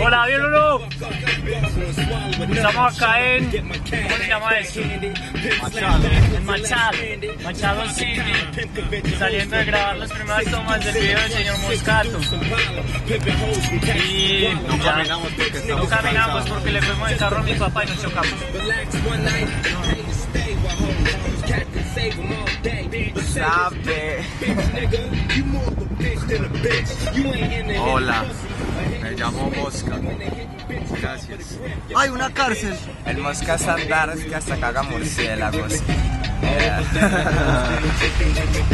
Hola, bien Lulu. Estamos acá en. ¿Cómo se llama esto? Machado. En Machado. Machado City. Saliendo de grabar las primeras tomas del video del señor Moscato. Y. No ya, caminamos porque no caminamos porque le fuimos el carro a mi papá y nos chocamos. Sabe. Hola, me llamo Mosca. Gracias. ¡Ay, una cárcel! El Mosca es que hasta caga murciélagos.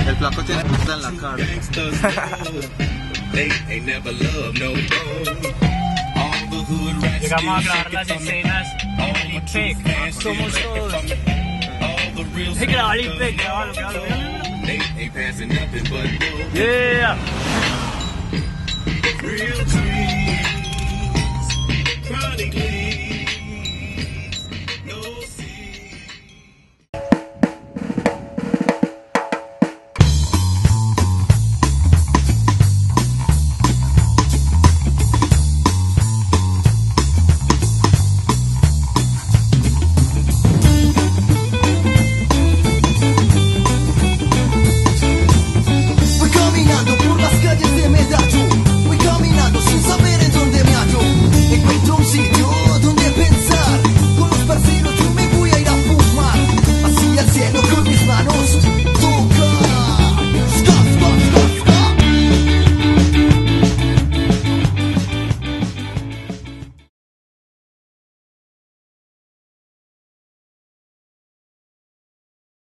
El flaco tiene puta en la cara. Llegamos a grabar las escenas en el IPEC. Somos todos. Take it out, I didn't it out. They ain't passing nothing but Yeah. Real